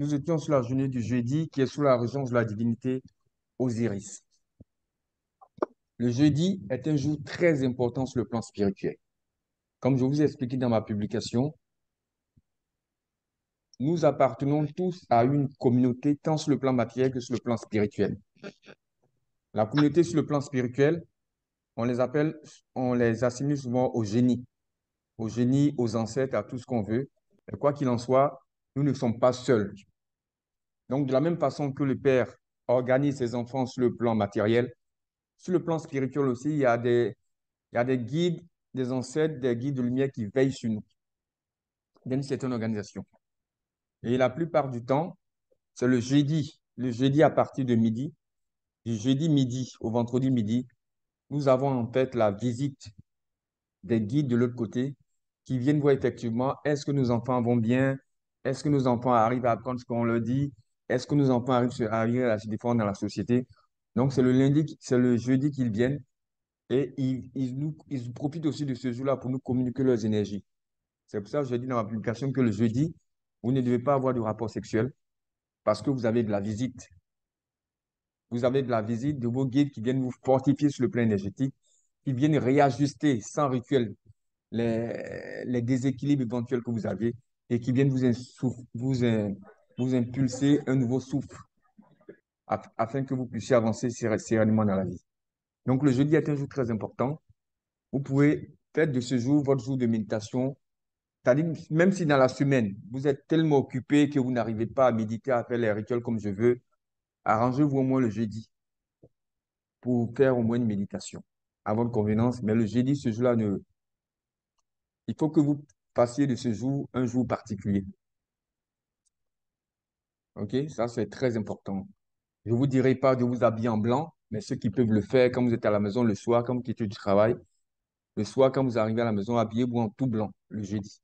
nous étions sur la journée du jeudi qui est sous la régence de la divinité Osiris. Le jeudi est un jour très important sur le plan spirituel. Comme je vous ai expliqué dans ma publication, nous appartenons tous à une communauté tant sur le plan matériel que sur le plan spirituel. La communauté sur le plan spirituel, on les appelle, on les assimile souvent au génie, au génie, aux ancêtres, à tout ce qu'on veut. Quoi qu'il en soit, nous ne sommes pas seuls. Donc, de la même façon que le Père organise ses enfants sur le plan matériel, sur le plan spirituel aussi, il y a des, guides, des ancêtres, des guides de lumière qui veillent sur nous. Il y a une certaine organisation. Et la plupart du temps, c'est le jeudi, le jeudi à partir de midi, du jeudi midi au vendredi midi, nous avons en fait la visite des guides de l'autre côté qui viennent voir effectivement est-ce que nos enfants vont bien, est-ce que nos enfants arrivent à apprendre ce qu'on leur dit, est-ce que nos enfants arrivent, à se défendre dans la société? Donc c'est le lundi, c'est le jeudi qu'ils viennent et ils, nous, profitent aussi de ce jour-là pour nous communiquer leurs énergies. C'est pour ça que je dis dans ma publication que le jeudi, vous ne devez pas avoir de rapport sexuel parce que vous avez de la visite. Vous avez de la visite de vos guides qui viennent vous fortifier sur le plan énergétique, qui viennent réajuster sans rituel les, les déséquilibres éventuels que vous avez et qui viennent vous, vous, vous impulser un nouveau souffle afin que vous puissiez avancer sereinement dans la vie. Donc le jeudi est un jour très important. Vous pouvez faire de ce jour votre jour de méditation c'est-à-dire, même si dans la semaine, vous êtes tellement occupé que vous n'arrivez pas à méditer, à faire les rituels comme je veux, arrangez-vous au moins le jeudi pour faire au moins une méditation à votre convenance. Mais le jeudi, ce jour-là, il faut que vous passiez de ce jour un jour particulier. OK? Ça, c'est très important. Je ne vous dirai pas de vous habiller en blanc, mais ceux qui peuvent le faire quand vous êtes à la maison le soir, quand vous quittez du travail, le soir, quand vous arrivez à la maison, habillez-vous en tout blanc le jeudi.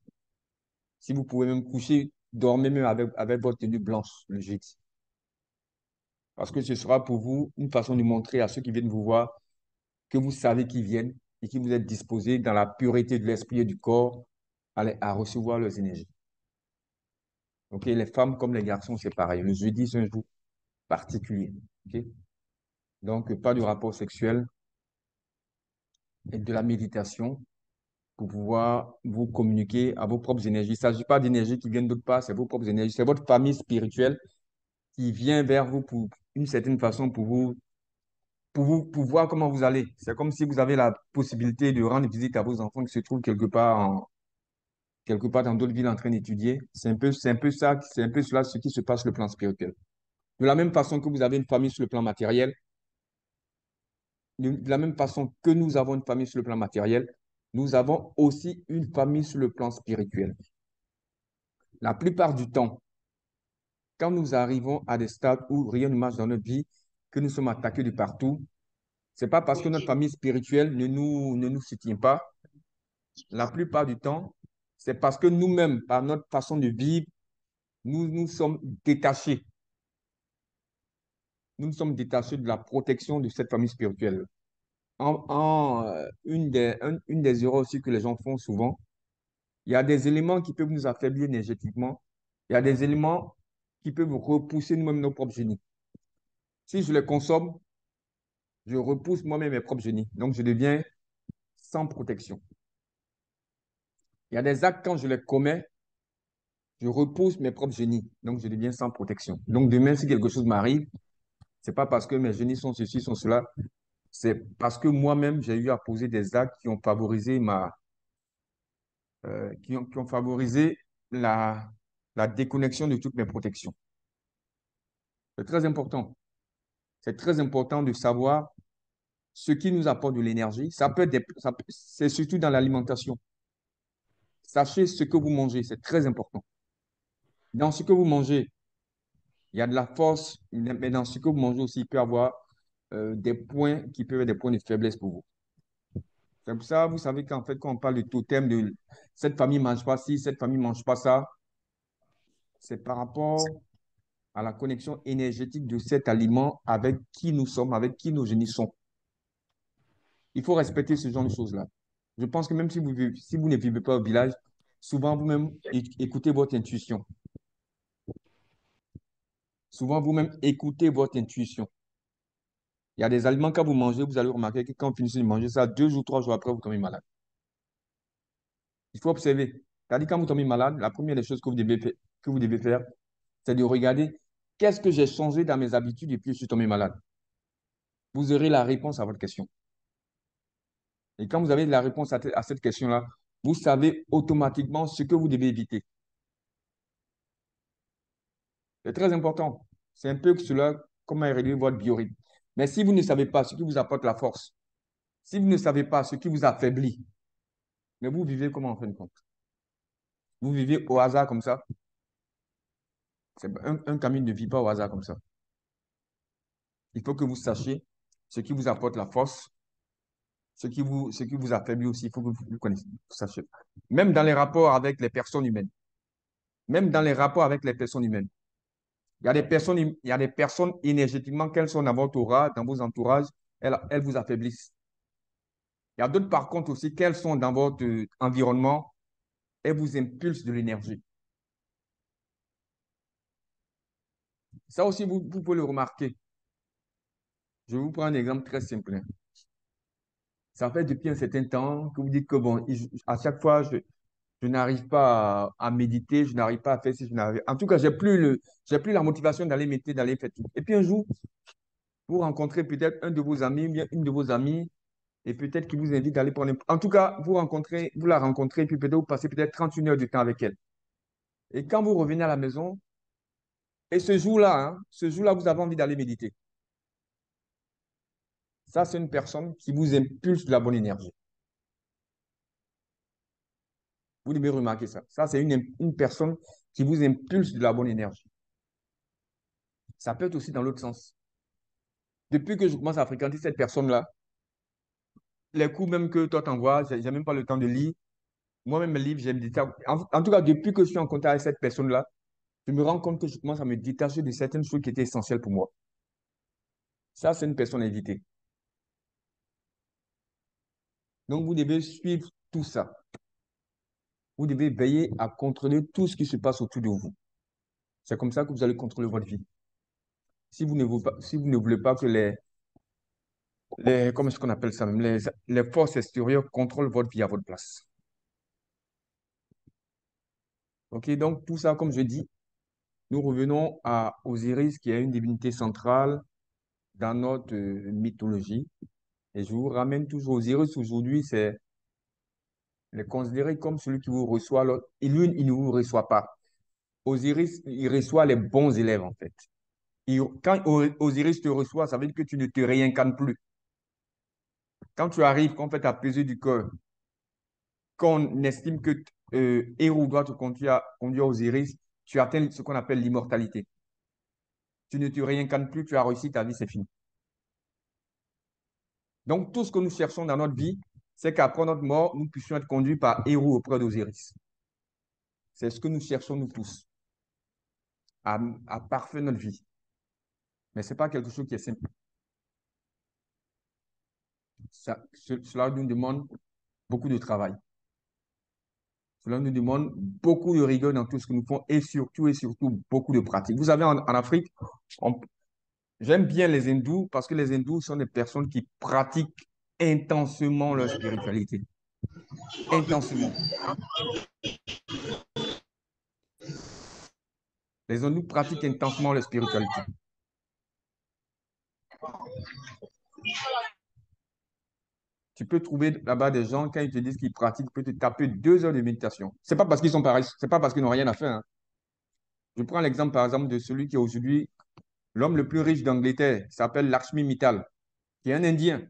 Si vous pouvez même coucher, dormez même avec, avec votre tenue blanche le jeudi. Parce que ce sera pour vous une façon de montrer à ceux qui viennent vous voir que vous savez qu'ils viennent et que vous êtes disposés dans la pureté de l'esprit et du corps à, à recevoir leurs énergies. Ok, les femmes comme les garçons, c'est pareil. Le jeudi, c'est un jour particulier. Ok, donc, pas de rapport sexuel et de la méditation pour pouvoir vous communiquer à vos propres énergies. Il ne s'agit pas d'énergie qui viennent d'autre part, c'est vos propres énergies. C'est votre famille spirituelle qui vient vers vous pour une certaine façon pour vous, pour vous, pour voir comment vous allez. C'est comme si vous avez la possibilité de rendre visite à vos enfants qui se trouvent quelque part en, quelque part dans d'autres villes en train d'étudier. C'est un peu, c'est un peu ça, c'est un peu cela ce qui se passe sur le plan spirituel. De la même façon que vous avez une famille sur le plan matériel, de la même façon que nous avons une famille sur le plan matériel, nous avons aussi une famille sur le plan spirituel. La plupart du temps, quand nous arrivons à des stades où rien ne marche dans notre vie, que nous sommes attaqués de partout, ce n'est pas parce que notre famille spirituelle ne nous, ne nous soutient pas. La plupart du temps, c'est parce que nous-mêmes, par notre façon de vivre, nous nous sommes détachés. Nous nous sommes détachés de la protection de cette famille spirituelle en, euh, une, des, une des erreurs aussi que les gens font souvent, il y a des éléments qui peuvent nous affaiblir énergétiquement. Il y a des éléments qui peuvent repousser nous-mêmes nos propres génies. Si je les consomme, je repousse moi-même mes propres génies. Donc, je deviens sans protection. Il y a des actes, quand je les commets, je repousse mes propres génies. Donc, je deviens sans protection. Donc, demain, si quelque chose m'arrive, ce n'est pas parce que mes génies sont ceci, sont cela, c'est parce que moi-même, j'ai eu à poser des actes qui ont favorisé ma, euh, qui, ont, qui, ont, favorisé la, la déconnexion de toutes mes protections. C'est très important. C'est très important de savoir ce qui nous apporte de l'énergie. Ça peut c'est surtout dans l'alimentation. Sachez ce que vous mangez, c'est très important. Dans ce que vous mangez, il y a de la force, mais dans ce que vous mangez aussi, il peut y avoir euh, des points qui peuvent être des points de faiblesse pour vous. C'est pour ça, vous savez qu'en fait, quand on parle de totem, de cette famille ne mange pas ci, cette famille ne mange pas ça, c'est par rapport à la connexion énergétique de cet aliment avec qui nous sommes, avec qui nos génies sont. Il faut respecter ce genre de choses-là. Je pense que même si vous, si vous ne vivez pas au village, souvent vous-même écoutez votre intuition. souvent vous-même écoutez votre intuition. Il y a des aliments, quand vous mangez, vous allez remarquer que quand vous finissez de manger ça, deux ou trois jours après, vous tombez malade. Il faut observer. C'est-à-dire, quand vous tombez malade, la première des choses que vous devez, que vous devez faire, c'est de regarder qu'est-ce que j'ai changé dans mes habitudes depuis que je suis tombé malade. Vous aurez la réponse à votre question. Et quand vous avez la réponse à, cette question-là, vous savez automatiquement ce que vous devez éviter. C'est très important. C'est un peu cela, comment régler votre biorhythme. Mais si vous ne savez pas ce qui vous apporte la force, si vous ne savez pas ce qui vous affaiblit, mais vous vivez comment en fin de compte? Vous vivez au hasard comme ça? Un, un camion ne vit pas au hasard comme ça. Il faut que vous sachiez ce qui vous apporte la force, ce qui vous, ce qui vous affaiblit aussi. Il faut que vous, connaissiez, vous sachiez. Même dans les rapports avec les personnes humaines. Même dans les rapports avec les personnes humaines. Il y a des personnes, il y a des personnes énergétiquement, qu'elles sont dans votre aura, dans vos entourages, elles, elles vous affaiblissent. Il y a d'autres, par contre, aussi, qu'elles sont dans votre environnement, elles vous impulsent de l'énergie. Ça aussi, vous, pouvez le remarquer. Je vous prends un exemple très simple. Ça fait depuis un certain temps que vous dites que, bon, à chaque fois, je, je n'arrive pas à, méditer, je n'arrive pas à faire si je n'arrive. En tout cas, j'ai plus le, j'ai plus la motivation d'aller méditer, d'aller faire tout. Et puis un jour, vous rencontrez peut-être un de vos amis, bien une de vos amies, et peut-être qu'il vous invite d'aller prendre. En tout cas, vous rencontrez, vous la rencontrez, et puis peut-être vous passez peut-être 31 heures de temps avec elle. Et quand vous revenez à la maison, et ce jour-là, hein, ce jour-là, vous avez envie d'aller méditer. Ça, c'est une personne qui vous impulse de la bonne énergie. Vous devez remarquer ça. Ça, c'est une, une personne qui vous impulse de la bonne énergie. Ça peut être aussi dans l'autre sens. Depuis que je commence à fréquenter cette personne-là, les coups même que toi t'envoies, je n'ai même pas le temps de lire. Moi-même, mes livres, j'aime En, en tout cas, depuis que je suis en contact avec cette personne-là, je me rends compte que je commence à me détacher de certaines choses qui étaient essentielles pour moi. Ça, c'est une personne à éviter. Donc, vous devez suivre tout ça. Vous devez veiller à contrôler tout ce qui se passe autour de vous. C'est comme ça que vous allez contrôler votre vie. Si vous ne voulez pas, si vous ne voulez pas que les, les comment est-ce qu'on appelle ça les, les forces extérieures contrôlent votre vie à votre place. Ok, donc tout ça, comme je dis, nous revenons à Osiris, qui est une divinité centrale dans notre euh, mythologie. Et je vous ramène toujours Osiris aujourd'hui, c'est il est considéré comme celui qui vous reçoit. Et lui, il ne vous reçoit pas. Osiris, il reçoit les bons élèves, en fait. quand Osiris te reçoit, ça veut dire que tu ne te réincarnes plus. Quand tu arrives, qu'on fait ta plaisir du cœur, qu'on estime que euh, doit te conduire, conduire Osiris, tu atteins ce qu'on appelle l'immortalité. Tu ne te réincarnes plus, tu as réussi ta vie, c'est fini. Donc, tout ce que nous cherchons dans notre vie, c'est qu'après notre mort, nous puissions être conduits par héros auprès d'Osiris. C'est ce que nous cherchons, nous tous, à, parfaire notre vie. Mais ce n'est pas quelque chose qui est simple. cela nous demande beaucoup de travail. Cela nous demande beaucoup de rigueur dans tout ce que nous faisons et surtout et surtout beaucoup de pratique. Vous savez, en, Afrique, j'aime bien les hindous parce que les hindous sont des personnes qui pratiquent intensément leur spiritualité. Intensément. Les hindous pratiquent intensément leur spiritualité. Tu peux trouver là-bas des gens, quand ils te disent qu'ils pratiquent, peut te taper deux heures de méditation. Ce n'est pas parce qu'ils sont pareils, c'est pas parce qu'ils n'ont rien à faire. Hein. Je prends l'exemple, par exemple, de celui qui aujourd'hui l'homme le plus riche d'Angleterre, s'appelle Lakshmi Mittal, qui est un Indien.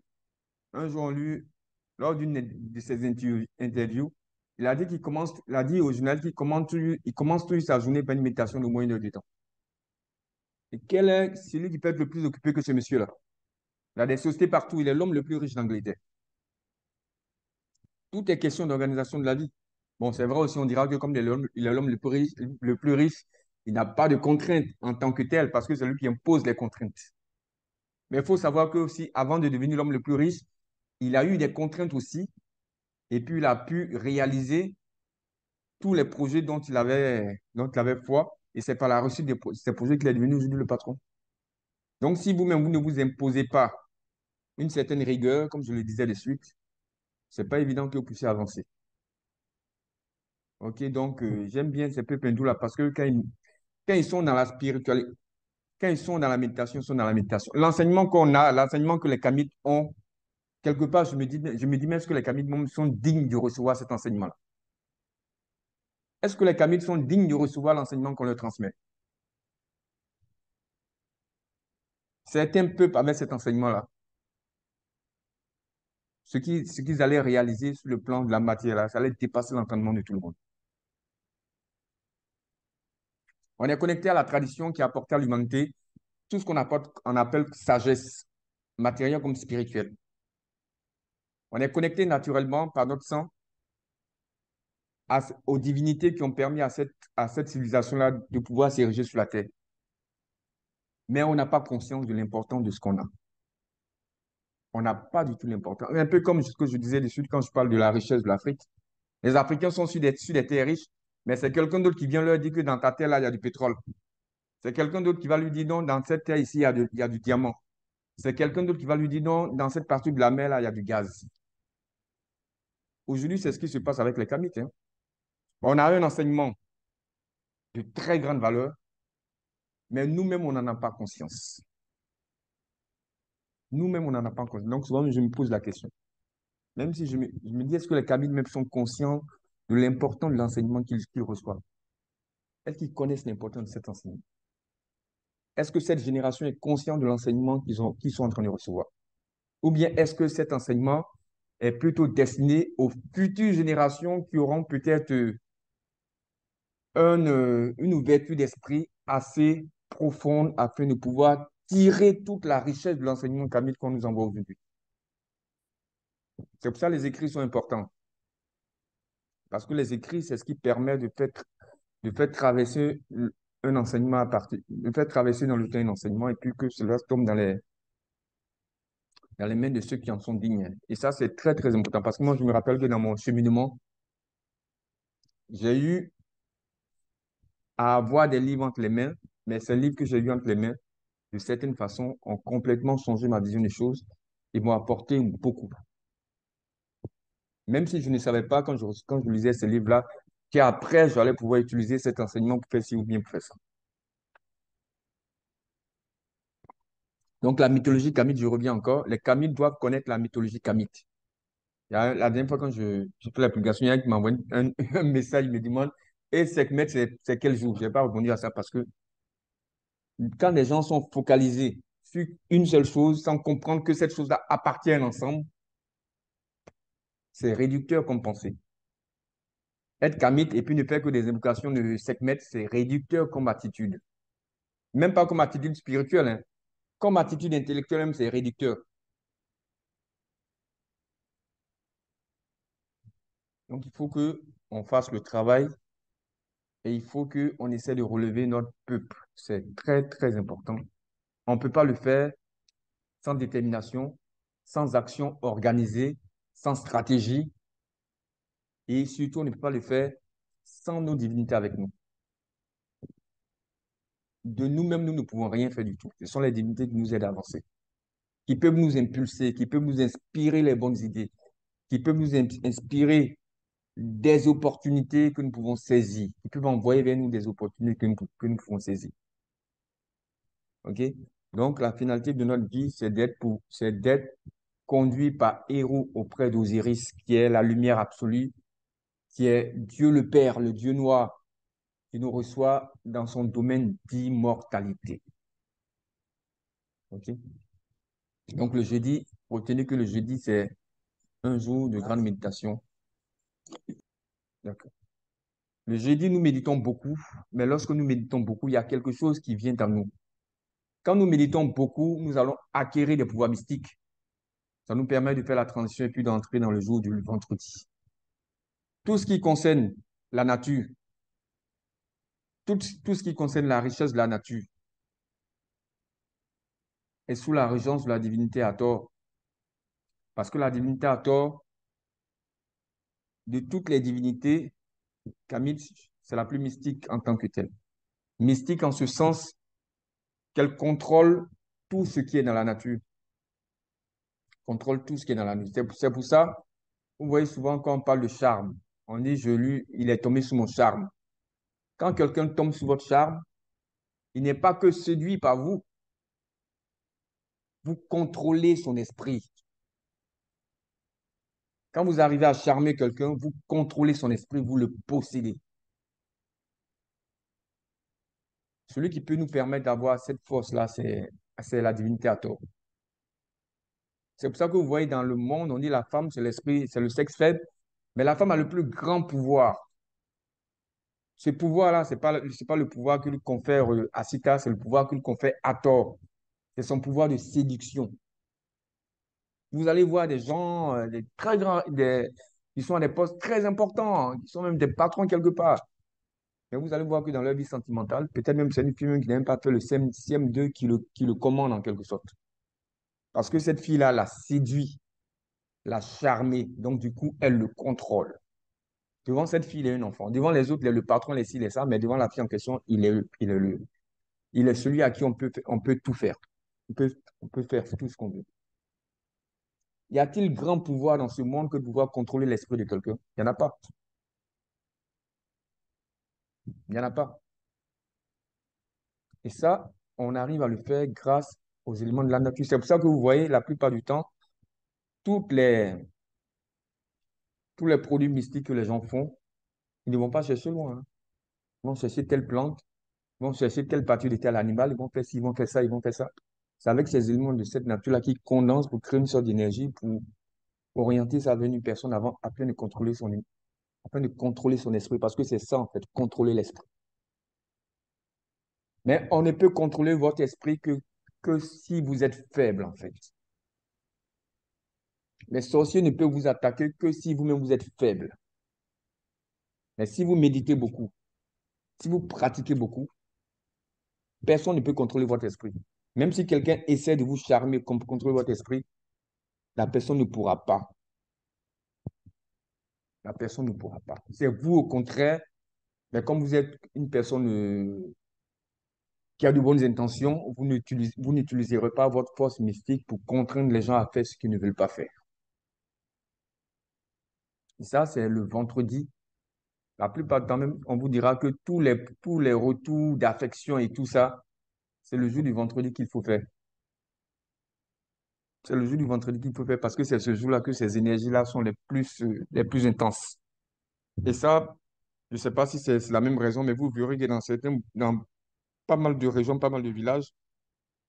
Un jour, lui, lors d'une de ses interviews, il a dit qu'il commence, il a dit au journal qu'il commence, toujours sa journée par une méditation de moins de temps. Et quel est celui qui peut être le plus occupé que ce monsieur-là? Il a des sociétés partout. Il est l'homme le plus riche d'Angleterre. Tout est question d'organisation de la vie. Bon, c'est vrai aussi, on dira que comme il est l'homme le plus riche, il n'a pas de contraintes en tant que tel parce que c'est lui qui impose les contraintes. Mais il faut savoir que aussi, avant de devenir l'homme le plus riche, il a eu des contraintes aussi. Et puis, il a pu réaliser tous les projets dont il avait, foi. Et c'est par la réussite de ces projets qu'il est devenu aujourd'hui le patron. Donc, si vous-même, vous ne vous imposez pas une certaine rigueur, comme je le disais de suite, c'est pas évident que vous puissiez avancer. Ok, donc euh, j'aime bien ces peu là parce que quand quand ils sont dans la spiritualité, quand ils sont dans la méditation, ils sont dans la méditation. L'enseignement qu'on a, l'enseignement que les kamites ont, quelque part, je me dis, je me est-ce que les kamites sont dignes de recevoir cet enseignement-là? Est-ce que les kamites sont dignes de recevoir l'enseignement qu'on leur transmet? Certains peuples avec cet enseignement-là, ce qu'ils allaient réaliser sur le plan de la matière, ça allait dépasser l'entendement de tout le monde. On est connecté à la tradition qui a apporté à l'humanité tout ce qu'on appelle sagesse, matérielle comme spirituelle. On est connecté naturellement par notre sang aux divinités qui ont permis à cette, à cette civilisation-là de pouvoir s'ériger sur la terre. Mais on n'a pas conscience de l'importance de ce qu'on a. On n'a pas du tout l'importance. Un peu comme ce que je disais dessus quand je parle de la richesse de l'Afrique. Les Africains sont sur des, sur des terres riches, mais c'est quelqu'un d'autre qui vient leur dire que dans ta terre, là, il y a du pétrole. C'est quelqu'un d'autre qui va lui dire non, dans cette terre ici, il y a, du diamant. C'est quelqu'un d'autre qui va lui dire non, dans cette partie de la mer, là, il y a du gaz. Aujourd'hui, c'est ce qui se passe avec les Kamites. Hein. On a un enseignement de très grande valeur, mais nous-mêmes, on n'en a pas conscience. Nous-mêmes, on n'en a pas conscience. Donc, souvent, je me pose la question. Même si je me, dis, est-ce que les Kamites même sont conscients de l'importance de l'enseignement qu'ils reçoivent? Est-ce qu'ils connaissent l'importance de cet enseignement? Est-ce que cette génération est consciente de l'enseignement qu'ils sont en train de recevoir? Ou bien est-ce que cet enseignement est plutôt destiné aux futures générations qui auront peut-être une, une ouverture d'esprit assez profonde afin de pouvoir tirer toute la richesse de l'enseignement Camille qu'on nous envoie aujourd'hui? C'est pour ça que les écrits sont importants. Parce que les écrits, c'est ce qui permet de faire, de faire traverser un enseignement à partir, de faire traverser dans le temps un enseignement et puis que cela tombe dans les, dans les mains de ceux qui en sont dignes. Et ça, c'est très, très important. Parce que moi, je me rappelle que dans mon cheminement, j'ai eu à avoir des livres entre les mains, mais ces livres que j'ai eu entre les mains, de certaine façon, ont complètement changé ma vision des choses et m'ont apporté beaucoup. Même si je ne savais pas quand je, lisais ces livres-là, qu'après, j'allais pouvoir utiliser cet enseignement pour faire ci ou bien pour faire ça. Donc, la mythologie kamite, je reviens encore. Les kamites doivent connaître la mythologie kamite. La dernière fois, quand je, je la publication, il y a qui un, un, message, il me demande Et Sekhmet, c'est quel jour Je n'ai pas répondu à ça parce que quand les gens sont focalisés sur une seule chose sans comprendre que cette chose-là appartient à l'ensemble, c'est réducteur comme pensée. Être kamite et puis ne faire que des évocations de Sekhmet, c'est réducteur comme attitude. Même pas comme attitude spirituelle, hein. comme attitude intellectuelle, c'est réducteur. Donc, il faut qu'on fasse le travail et il faut qu'on essaie de relever notre peuple. C'est très, très important. On ne peut pas le faire sans détermination, sans action organisée, sans stratégie. Et surtout, on ne peut pas le faire sans nos divinités avec nous. De nous-mêmes, nous ne pouvons rien faire du tout. Ce sont les divinités qui nous aident à avancer, qui peuvent nous impulser, qui peuvent nous inspirer les bonnes idées, qui peuvent nous inspirer des opportunités que nous pouvons saisir, qui peuvent envoyer vers nous des opportunités que nous, que nous pouvons saisir. OK? Donc, la finalité de notre vie, c'est d'être pour, c'est d'être conduit par héros auprès d'Osiris, qui est la lumière absolue, qui est Dieu le Père, le Dieu noir, qui nous reçoit dans son domaine d'immortalité. Donc, le jeudi, retenez que le jeudi, c'est un jour de grande méditation D'accord. Le jeudi, nous méditons beaucoup, mais lorsque nous méditons beaucoup, il y a quelque chose qui vient à nous. Quand nous méditons beaucoup, nous allons acquérir des pouvoirs mystiques. Ça nous permet de faire la transition et puis d'entrer dans le jour du vendredi. Tout ce qui concerne la nature, tout, ce qui concerne la richesse de la nature, est sous la régence de la divinité à tort. Parce que la divinité à tort de toutes les divinités, Camille, c'est la plus mystique en tant que telle. Mystique en ce sens qu'elle contrôle tout ce qui est dans la nature. Contrôle tout ce qui est dans la nature. C'est pour ça, vous voyez souvent quand on parle de charme, on dit, je lui, il est tombé sous mon charme. Quand quelqu'un tombe sous votre charme, il n'est pas que séduit par vous. Vous contrôlez son esprit. Quand vous arrivez à charmer quelqu'un, vous contrôlez son esprit, vous le possédez. Celui qui peut nous permettre d'avoir cette force-là, c'est la divinité à tort. C'est pour ça que vous voyez dans le monde, on dit la femme, c'est l'esprit, c'est le sexe faible, mais la femme a le plus grand pouvoir. Ce pouvoir-là, ce n'est pas, pas le pouvoir qu'il confère à Sita, c'est le pouvoir qu'il confère à tort. C'est son pouvoir de séduction. Vous allez voir des gens, euh, des très grands, des, qui sont à des postes très importants, hein, qui sont même des patrons quelque part. Mais vous allez voir que dans leur vie sentimentale, peut-être même c'est une fille qui n'a même pas fait le CM2 qui le, qui le commande en quelque sorte. Parce que cette fille-là l'a séduit, l'a charmé, donc du coup, elle le contrôle. Devant cette fille, il est un enfant. Devant les autres, il est le patron, les ci, les ça, mais devant la fille en question, il est, il est, le, il est celui à qui on peut, on peut tout faire. On peut, on peut faire tout ce qu'on veut. Y a-t-il grand pouvoir dans ce monde que de pouvoir contrôler l'esprit de quelqu'un? Il n'y en a pas. Il n'y en a pas. Et ça, on arrive à le faire grâce aux éléments de la nature. C'est pour ça que vous voyez, la plupart du temps, toutes les, tous les produits mystiques que les gens font, ils ne vont pas chercher loin. Hein. Ils vont chercher telle plante, ils vont chercher telle partie de tel animal, ils vont faire ci, ils vont faire ça, ils vont faire ça. C'est avec ces éléments de cette nature-là qui condensent pour créer une sorte d'énergie pour orienter sa venue personne avant, afin de contrôler son, afin de contrôler son esprit, parce que c'est ça, en fait, contrôler l'esprit. Mais on ne peut contrôler votre esprit que, que si vous êtes faible, en fait. Les sorciers ne peuvent vous attaquer que si vous-même vous êtes faible. Mais si vous méditez beaucoup, si vous pratiquez beaucoup, personne ne peut contrôler votre esprit. Même si quelqu'un essaie de vous charmer contrôler votre esprit, la personne ne pourra pas. La personne ne pourra pas. C'est vous, au contraire, mais comme vous êtes une personne euh, qui a de bonnes intentions, vous n'utiliserez pas votre force mystique pour contraindre les gens à faire ce qu'ils ne veulent pas faire. Et ça, c'est le vendredi. La plupart du temps, on vous dira que tous les, tous les retours d'affection et tout ça, c'est le jour du vendredi qu'il faut faire. C'est le jour du vendredi qu'il faut faire parce que c'est ce jour-là que ces énergies-là sont les plus, les plus intenses. Et ça, je ne sais pas si c'est la même raison, mais vous verrez que dans certains, dans pas mal de régions, pas mal de villages,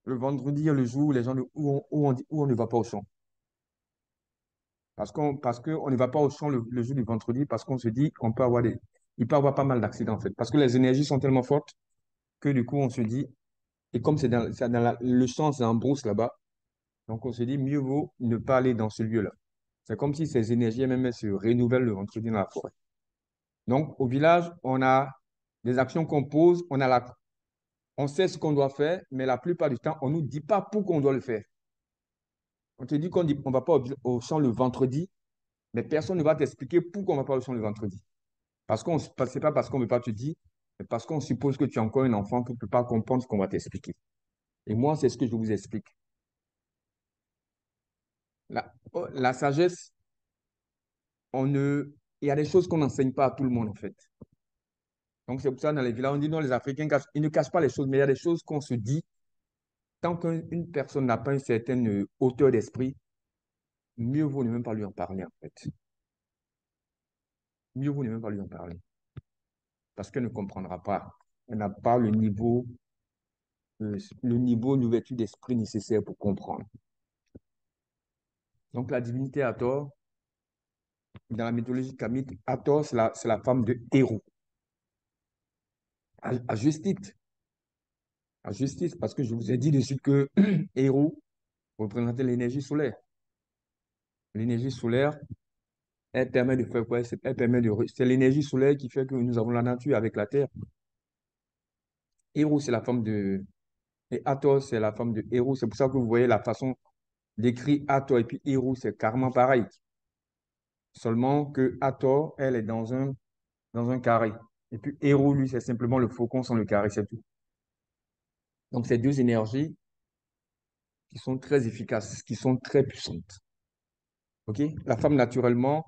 le vendredi est le jour où les gens, on, où on, où on ne va pas au champ. Parce qu'on parce ne va pas au champ le, jour du vendredi, parce qu'on se dit qu'on peut avoir des, il peut avoir pas mal d'accidents en fait. Parce que les énergies sont tellement fortes que du coup on se dit, et comme c'est dans, dans le champ, c'est en brousse là-bas, donc on se dit mieux vaut ne pas aller dans ce lieu-là. C'est comme si ces énergies même se renouvellent le vendredi dans la forêt. Donc au village, on a des actions qu'on pose, on a la, on sait ce qu'on doit faire, mais la plupart du temps, on ne nous dit pas pourquoi on doit le faire. On te dit qu'on ne va pas au, champ le vendredi, mais personne ne va t'expliquer pourquoi on ne va pas au champ le vendredi. Parce qu'on ce n'est pas parce qu'on ne veut pas te dire, mais parce qu'on suppose que tu es encore un enfant qui ne peut pas comprendre ce qu'on va t'expliquer. Et moi, c'est ce que je vous explique. La, oh, sagesse, il y a des choses qu'on n'enseigne pas à tout le monde, en fait. Donc, c'est pour ça, dans les villages, on dit non, les Africains, ils ne cachent pas les choses, mais il y a des choses qu'on se dit tant qu'une personne n'a pas une certaine hauteur d'esprit, mieux vaut ne même pas lui en parler, en fait. Mieux vaut ne même pas lui en parler. Parce qu'elle ne comprendra pas. Elle n'a pas le niveau, euh, le niveau d'ouverture d'esprit nécessaire pour comprendre. Donc, la divinité Hathor, dans la mythologie kamite, Hathor, c'est la, la, femme de héros. À, à juste titre, justice, parce que je vous ai dit de suite que héros représentait l'énergie solaire. L'énergie solaire, elle permet de faire quoi? Elle permet de... C'est l'énergie solaire qui fait que nous avons la nature avec la terre. Héros, c'est la forme de... Et Athos, c'est la forme de héros. C'est pour ça que vous voyez la façon d'écrire Athos et puis héros, c'est carrément pareil. Seulement que Athos, elle est dans un, dans un carré. Et puis héros, lui, c'est simplement le faucon sans le carré, c'est tout. Donc, c'est deux énergies qui sont très efficaces, qui sont très puissantes. OK? La femme, naturellement,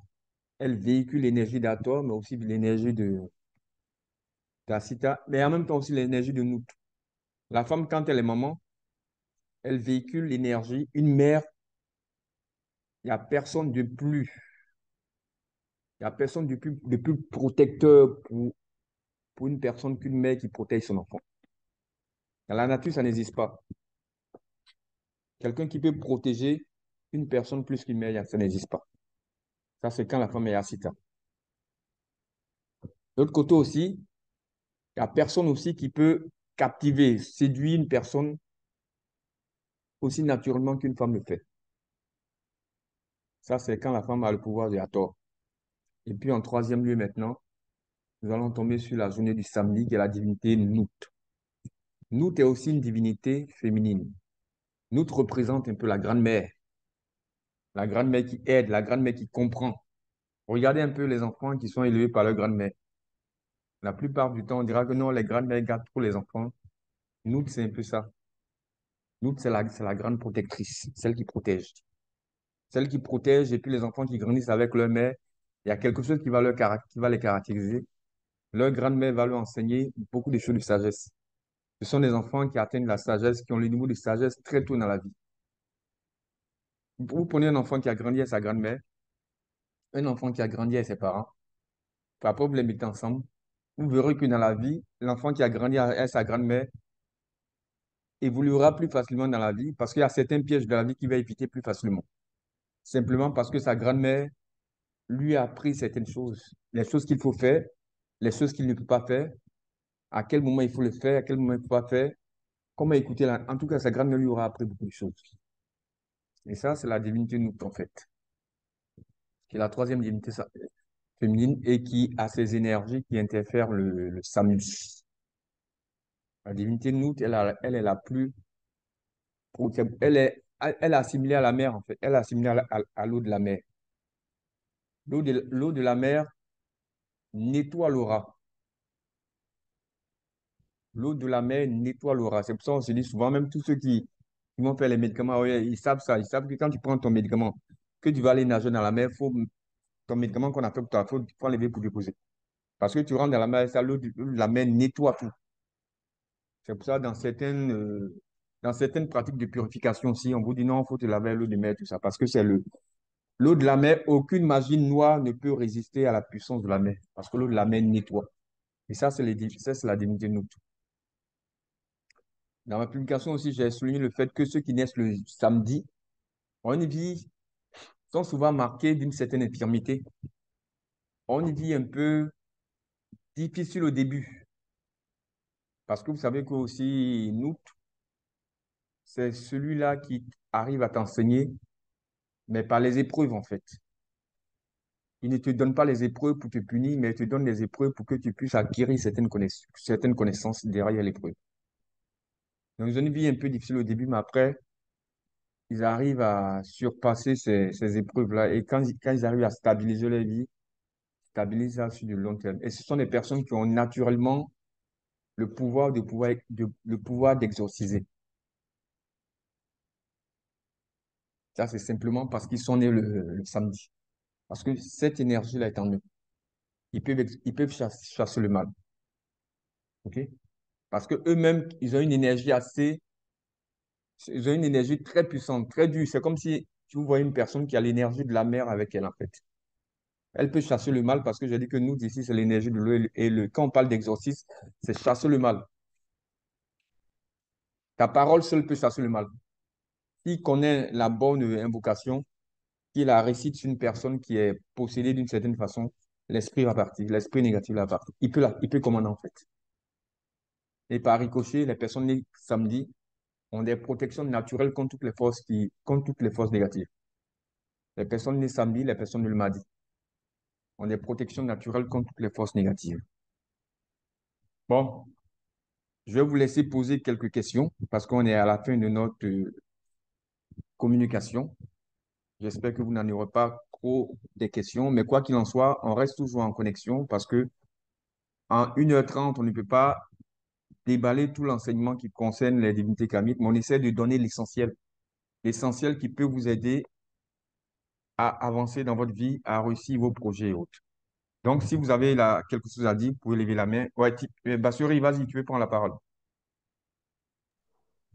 elle véhicule l'énergie d'Ator, mais aussi l'énergie de d'Asita, mais en même temps aussi l'énergie de Nout. La femme, quand elle est maman, elle véhicule l'énergie. Une mère, il n'y a personne de plus. Il n'y a personne de plus, de plus protecteur pour, une personne qu'une mère qui protège son enfant. Dans la nature, ça n'existe pas. Quelqu'un qui peut protéger une personne plus qu'une mère, ça n'existe pas. Ça, c'est quand la femme est Asita. L'autre côté aussi, il n'y a personne aussi qui peut captiver, séduire une personne aussi naturellement qu'une femme le fait. Ça, c'est quand la femme a le pouvoir de tort. Et puis, en troisième lieu maintenant, nous allons tomber sur la journée du samedi, qui est la divinité Nout. Nout est aussi une divinité féminine. Nout représente un peu la grande-mère. La grande-mère qui aide, la grande-mère qui comprend. Regardez un peu les enfants qui sont élevés par leur grande-mère. La plupart du temps, on dira que non, les grandes-mères gardent pour les enfants. Nout, c'est un peu ça. Nout, c'est la, grande protectrice, celle qui protège. Celle qui protège et puis les enfants qui grandissent avec leur mère, il y a quelque chose qui va les caractériser. Leur grande-mère va leur enseigner beaucoup de choses de sagesse. Ce sont des enfants qui atteignent la sagesse, qui ont le niveau de sagesse très tôt dans la vie. Vous prenez un enfant qui a grandi avec sa grand-mère, un enfant qui a grandi avec ses parents, papa, vous les mettez ensemble, vous verrez que dans la vie, l'enfant qui a grandi avec sa grand-mère évoluera plus facilement dans la vie parce qu'il y a certains pièges de la vie qu'il va éviter plus facilement. Simplement parce que sa grand-mère lui a appris certaines choses, les choses qu'il faut faire, les choses qu'il ne peut pas faire, à quel moment il faut le faire, à quel moment il ne faut pas faire, comment écouter. La... En tout cas, sa grand-mère lui aura appris beaucoup de choses. Et ça, c'est la divinité nous en fait, qui est la troisième divinité féminine et qui a ses énergies qui interfèrent le, samedi. La divinité Nout, elle, est la plus... Elle est, elle assimilée à la mer, en fait. Elle est assimilée à, l'eau de la mer. L'eau de, l'eau de la mer nettoie l'aura. L'eau de la mer nettoie l'aura. C'est pour ça qu'on se dit souvent, même tous ceux qui, vont faire les médicaments, ils savent ça. Ils savent que quand tu prends ton médicament, que tu vas aller nager dans la mer, faut, ton médicament qu'on a fait pour toi, il faut, faut enlever pour déposer. Parce que tu rentres dans la mer, l'eau de la mer nettoie tout. C'est pour ça, dans certaines, euh, dans certaines pratiques de purification aussi, on vous dit non, il faut te laver l'eau de mer, tout ça, parce que c'est le, l'eau de la mer, aucune magie noire ne peut résister à la puissance de la mer, parce que l'eau de la mer nettoie. Et ça, c'est la divinité de nous. Dans ma publication aussi, j'ai souligné le fait que ceux qui naissent le samedi ont une vie, sont souvent marqués d'une certaine infirmité. Ont une vie un peu difficile au début. Parce que vous savez que aussi, nous, c'est celui-là qui arrive à t'enseigner, mais par les épreuves en fait. Il ne te donne pas les épreuves pour te punir, mais il te donne les épreuves pour que tu puisses acquérir certaines, connaissances, certaines connaissances derrière l'épreuve. Donc, ils ont une vie un peu difficile au début, mais après, ils arrivent à surpasser ces, ces épreuves-là. Et quand, quand ils arrivent à stabiliser leur vie, stabiliser ça sur du long terme. Et ce sont des personnes qui ont naturellement le pouvoir de pouvoir, de, le pouvoir d'exorciser. C'est simplement parce qu'ils sont nés le, samedi. Parce que cette énergie-là est en eux. Ils peuvent, ils peuvent chasser, le mal. OK? Parce que eux-mêmes, ils ont une énergie assez, ils ont une énergie très puissante, très dure. C'est comme si tu vois une personne qui a l'énergie de la mer avec elle, en fait. Elle peut chasser le mal parce que j'ai dit que nous, ici, c'est l'énergie de l'eau. Et le, quand on parle d'exorcisme, c'est chasser le mal. Ta parole seule peut chasser le mal. Qui connaît la bonne invocation, qui la récite sur une personne qui est possédée d'une certaine façon, l'esprit va partir, l'esprit négatif va partir. Il peut, il peut commander en fait. Et par ricochet, les personnes nées samedi ont des protections naturelles contre toutes les forces, qui, contre toutes les forces négatives. Les personnes nées samedi, les personnes le mardi ont des protections naturelles contre toutes les forces négatives. Bon, je vais vous laisser poser quelques questions parce qu'on est à la fin de notre communication. J'espère que vous n'en aurez pas trop des questions, mais quoi qu'il en soit, on reste toujours en connexion parce que en 1h30, on ne peut pas déballer tout l'enseignement qui concerne les divinités kamites, mais on essaie de donner l'essentiel. L'essentiel qui peut vous aider à avancer dans votre vie, à réussir vos projets et autres. Donc, si vous avez quelque chose à dire, vous pouvez lever la main. Ouais, euh, Bassuri, vas-y, tu veux prendre la parole.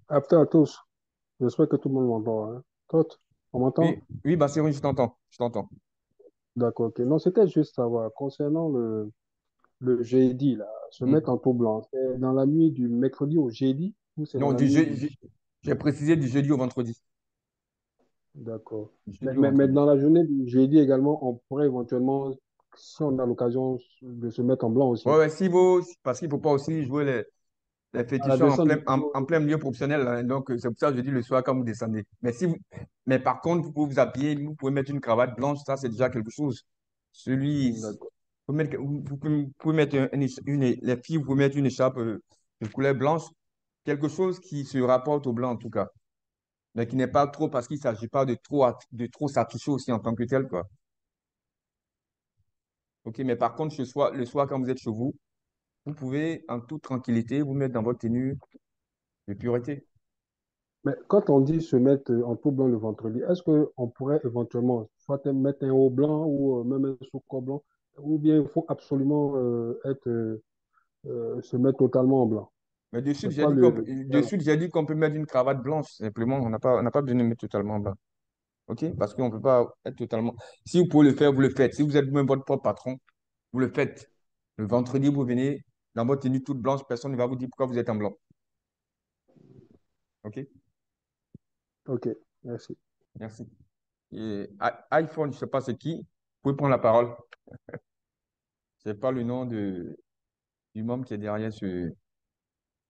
Après à tous. J'espère que tout le monde m'entend. Hein. on m'entend? Oui, oui Bassuri, je t'entends. Je t'entends. D'accord, ok. Non, c'était juste savoir, concernant le, le jeudi, là, se hmm. mettre en tout blanc, c'est dans la nuit du mercredi au jeudi ou c'est Non, du jeudi. J'ai précisé du jeudi au vendredi. D'accord. Mais, mais, dans la journée du jeudi également, on pourrait éventuellement, si on a l'occasion de se mettre en blanc aussi. Oui, ouais, si vous, parce qu'il ne faut pas aussi jouer les, les féticheurs en plein, en, plein, milieu professionnel. Hein. donc, c'est pour ça que je dis le soir quand vous descendez. Mais, si vous, mais par contre, vous pouvez vous habiller, vous pouvez mettre une cravate blanche, ça, c'est déjà quelque chose. Celui, vous, mettre, vous, pouvez mettre une, une, les filles, vous pouvez mettre une écharpe euh, de couleur blanche, quelque chose qui se rapporte au blanc en tout cas, mais qui n'est pas trop parce qu'il ne s'agit pas de trop, de trop s'afficher aussi en tant que tel. Quoi. OK, mais par contre, ce soir, le soir, quand vous êtes chez vous, vous pouvez en toute tranquillité vous mettre dans votre tenue de pureté. Mais quand on dit se mettre en tout blanc le vendredi, est-ce qu'on pourrait éventuellement soit mettre un haut blanc ou euh, même un sous-corps blanc, ou bien il faut absolument euh, être, euh, se mettre totalement en blanc? Mais de suite, j'ai dit qu'on peut mettre une cravate blanche, simplement. On n'a pas, pas besoin de mettre totalement blanc. OK? Parce qu'on ne peut pas être totalement. Si vous pouvez le faire, vous le faites. Si vous êtes même votre propre patron, vous le faites. Le vendredi, vous venez dans votre tenue toute blanche, personne ne va vous dire pourquoi vous êtes en blanc. OK? OK, merci. Merci. iPhone, je ne sais pas c'est qui. Vous pouvez prendre la parole. Ce n'est pas le nom de, du membre qui est derrière ce,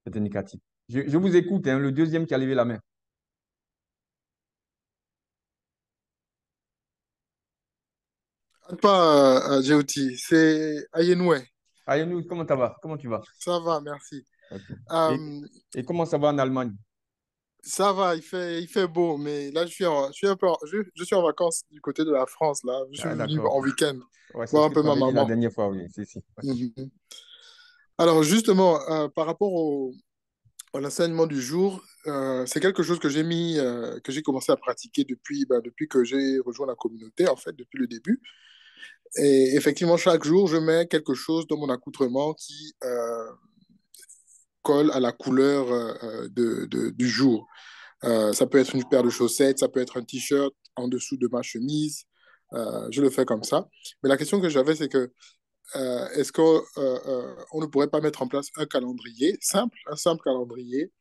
cet indicatif. Je, je vous écoute, hein, le deuxième qui a levé la main. Pas euh, c'est Ayenoué. Ayenoué, comment ça va? Comment tu vas? Ça va, merci. Euh, et, comment ça va en Allemagne? Ça va, il fait, il fait beau, mais là, je suis, en, je, suis un peu je, suis en vacances du côté de la France, là. Je suis ah, en week-end. Ouais, voir un peu ma maman. La dernière fois, oui, c'est si. Mhm. Alors, justement, euh, par rapport au, à l'enseignement du jour, c'est quelque chose que j'ai mis, que j'ai commencé à pratiquer depuis, bah, depuis que j'ai rejoint la communauté, en fait, depuis le début. Et effectivement, chaque jour, je mets quelque chose dans mon accoutrement qui euh, colle à la couleur euh, de, du jour. Euh, ça peut être une paire de chaussettes, ça peut être un t-shirt en dessous de ma chemise. je le fais comme ça. Mais la question que j'avais, c'est que est-ce qu'on on ne pourrait pas mettre en place un calendrier simple, un simple calendrier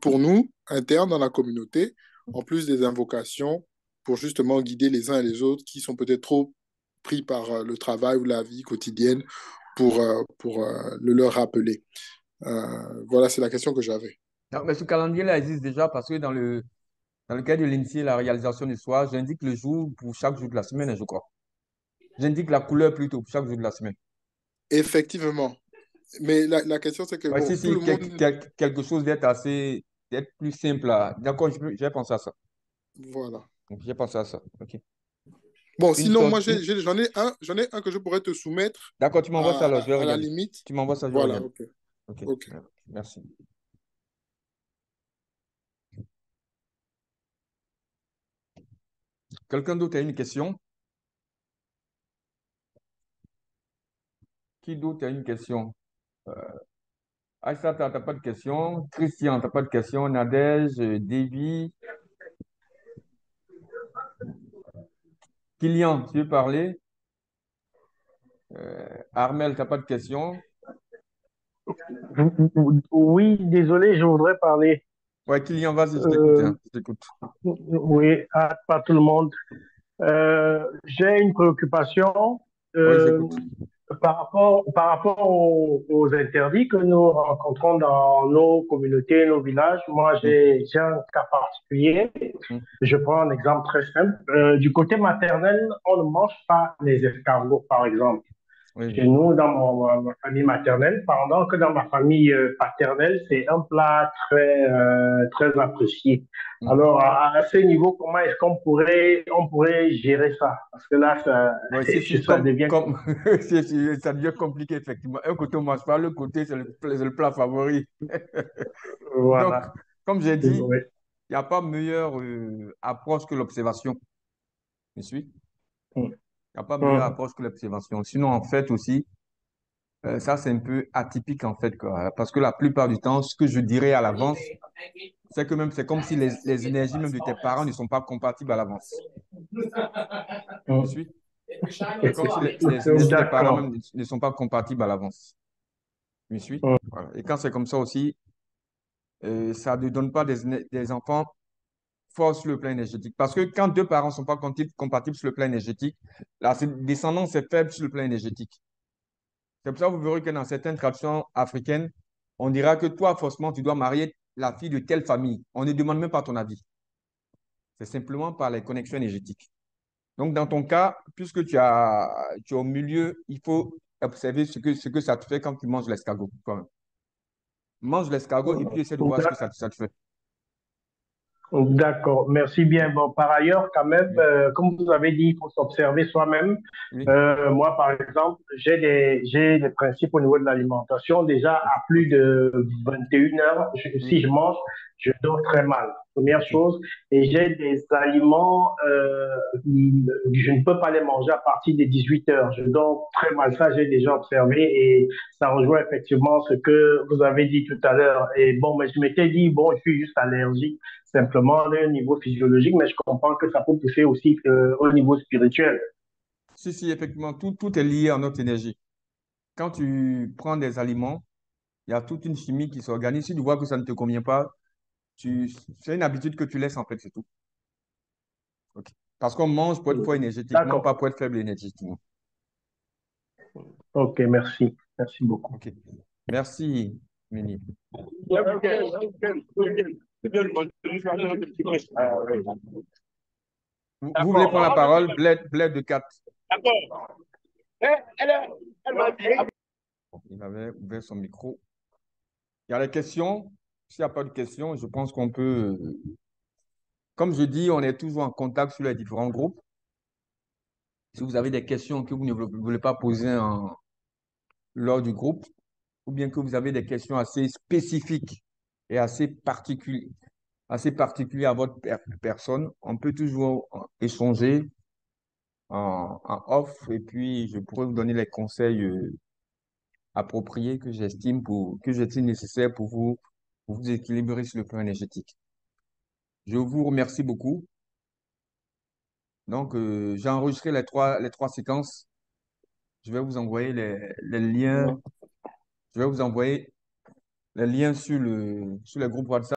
pour nous, internes dans la communauté, en plus des invocations, pour justement guider les uns et les autres qui sont peut-être trop pris par euh, le travail ou la vie quotidienne pour, euh, pour euh, le leur rappeler. voilà, c'est la question que j'avais. Mais ce calendrier-là existe déjà parce que dans le, dans le cadre de l'INSEE, la réalisation du soir, j'indique le jour pour chaque jour de la semaine, je crois. J'indique la couleur plutôt pour chaque jour de la semaine. Effectivement. Mais la, la question, c'est que. si, si, quelque chose d'être assez. d'être plus simple. D'accord, j'ai pensé à ça. Voilà. J'ai pensé à ça. OK. Bon, sinon, moi, j'en ai, un, j'en ai un que je pourrais te soumettre. D'accord, tu m'envoies ça, alors, je À la limite. Tu m'envoies ça, je Voilà, ok. Ok. Merci. Quelqu'un d'autre a une question? Qui d'autre a une question? Euh, Aïssa, tu n'as pas de question. Christian, tu n'as pas de question. Nadège, Davy, Kylian, tu veux parler? Euh, Armel, tu n'as pas de question? Oui, désolé, je voudrais parler. Ouais, Kylian, vas-y, je t'écoute. Hein, oui, pas tout le monde. Euh, j'ai une préoccupation. Euh, par rapport, par rapport aux, interdits que nous rencontrons dans nos communautés, nos villages, moi j'ai mm. un cas particulier. Mm. Je prends un exemple très simple. Euh, du côté maternel, on ne mange pas les escargots, par exemple. Chez nous, dans ma famille maternelle, pendant que dans ma famille euh, paternelle, c'est un plat très, euh, très apprécié. Mm. Alors, à, ce niveau, comment est-ce qu'on pourrait, on pourrait gérer ça? Parce que là, ça, ça devient... ça devient compliqué, effectivement. Un côté, on ne mange pas, le côté, c'est le, plat favori. voilà. Donc, comme j'ai dit, il n'y a pas meilleure euh, approche que l'observation. Je suis mm. Il n'y a pas meilleure approche que l'observation. Sinon, en fait, aussi, euh, ça, c'est un peu atypique, en fait, quoi. Parce que la plupart du temps, ce que je dirais à l'avance, c'est que même, c'est comme si les, les, énergies même de tes parents ne sont pas compatibles à l'avance. Je suis? C'est comme si les, énergies de tes parents même ne sont pas compatibles à l'avance. Je suis? Et quand c'est comme ça aussi, euh, ça ne donne pas des, des enfants fort sur le plan énergétique. Parce que quand deux parents ne sont pas compatibles sur le plan énergétique, la descendance est faible sur le plan énergétique. C'est pour ça que vous verrez que dans certaines traditions africaines, on dira que toi, forcément, tu dois marier la fille de telle famille. On ne demande même pas ton avis. C'est simplement par les connexions énergétiques. Donc, dans ton cas, puisque tu, as, tu es au milieu, il faut observer ce que, ce que ça te fait quand tu manges l'escargot. Mange l'escargot et puis essaie de voir ce que ça, ça te fait. D'accord, merci bien. Bon, par ailleurs, quand même, euh, comme vous avez dit, il faut s'observer soi-même. Euh, moi, par exemple, j'ai des, j'ai des principes au niveau de l'alimentation. Déjà, à plus de 21 heures, si je mange, je dors très mal. Première chose. Et j'ai des aliments, euh, je ne peux pas les manger à partir des 18 heures. Je dors très mal. Ça, j'ai déjà observé et ça rejoint effectivement ce que vous avez dit tout à l'heure. Et bon, mais je m'étais dit, bon, je suis juste allergique simplement au niveau physiologique, mais je comprends que ça peut pousser aussi euh, au niveau spirituel. Si, si, effectivement, tout, tout est lié à notre énergie. Quand tu prends des aliments, il y a toute une chimie qui s'organise. Si tu vois que ça ne te convient pas, c'est une habitude que tu laisses en fait, c'est tout. Parce qu'on mange pour être fort énergétiquement, pas pour être faible énergétiquement. Ok, merci. Merci beaucoup. Merci, Méni. Vous, voulez prendre la parole, Bled, Bled de 4. D'accord. Il avait ouvert son micro. Il y a les questions? S'il n'y a pas de questions, je pense qu'on peut... Comme je dis, on est toujours en contact sur les différents groupes. Si vous avez des questions que vous ne voulez pas poser lors du groupe, ou bien que vous avez des questions assez spécifiques et assez particulières, assez à votre personne, on peut toujours échanger en, en, off et puis je pourrais vous donner les conseils euh, appropriés que j'estime pour que j'estime nécessaires pour vous vous équilibrer sur le plan énergétique. Je vous remercie beaucoup. Donc, euh, j'ai enregistré les trois, les trois séquences. Je vais vous envoyer les, les liens. Je vais vous envoyer les liens sur le, sur le groupe WhatsApp.